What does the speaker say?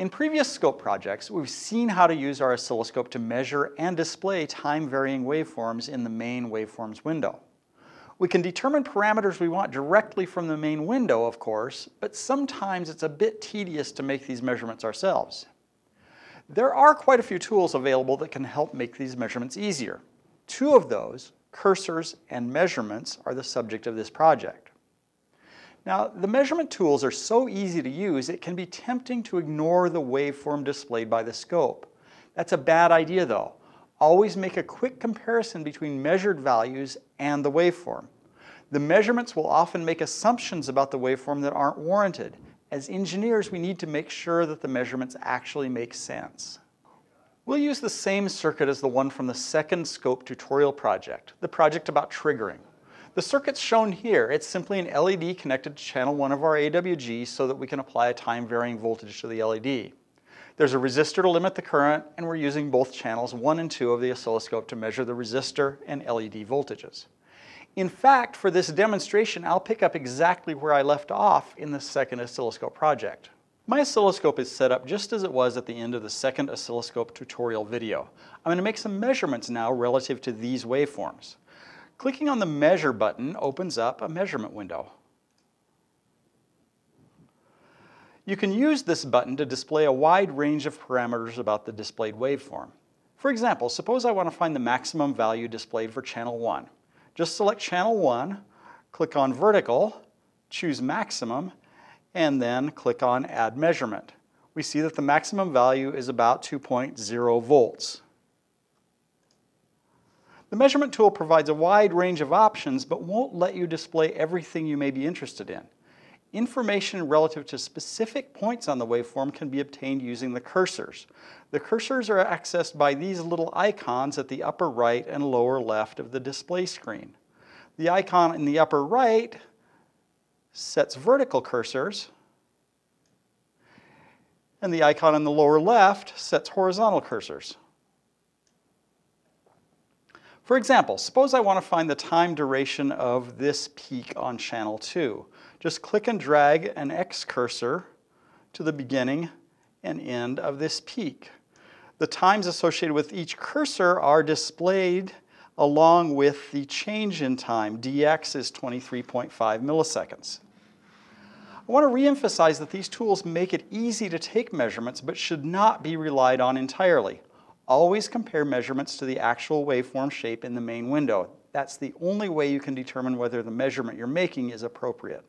In previous scope projects, we've seen how to use our oscilloscope to measure and display time-varying waveforms in the main waveforms window. We can determine parameters we want directly from the main window, of course, but sometimes it's a bit tedious to make these measurements ourselves. There are quite a few tools available that can help make these measurements easier. Two of those, cursors and measurements, are the subject of this project. Now, the measurement tools are so easy to use, it can be tempting to ignore the waveform displayed by the scope. That's a bad idea though. Always make a quick comparison between measured values and the waveform. The measurements will often make assumptions about the waveform that aren't warranted. As engineers, we need to make sure that the measurements actually make sense. We'll use the same circuit as the one from the second scope tutorial project, the project about triggering. The circuit's shown here. It's simply an LED connected to channel 1 of our AWG so that we can apply a time varying voltage to the LED. There's a resistor to limit the current, and we're using both channels 1 and 2 of the oscilloscope to measure the resistor and LED voltages. In fact, for this demonstration, I'll pick up exactly where I left off in the second oscilloscope project. My oscilloscope is set up just as it was at the end of the second oscilloscope tutorial video. I'm going to make some measurements now relative to these waveforms. Clicking on the Measure button opens up a measurement window. You can use this button to display a wide range of parameters about the displayed waveform. For example, suppose I want to find the maximum value displayed for channel 1. Just select channel 1, click on vertical, choose maximum, and then click on add measurement. We see that the maximum value is about 2.0 volts. The measurement tool provides a wide range of options, but won't let you display everything you may be interested in. Information relative to specific points on the waveform can be obtained using the cursors. The cursors are accessed by these little icons at the upper right and lower left of the display screen. The icon in the upper right sets vertical cursors, and the icon in the lower left sets horizontal cursors. For example, suppose I want to find the time duration of this peak on channel 2. Just click and drag an X cursor to the beginning and end of this peak. The times associated with each cursor are displayed along with the change in time. dx is 23.5 milliseconds. I want to reemphasize that these tools make it easy to take measurements but should not be relied on entirely. Always compare measurements to the actual waveform shape in the main window. That's the only way you can determine whether the measurement you're making is appropriate.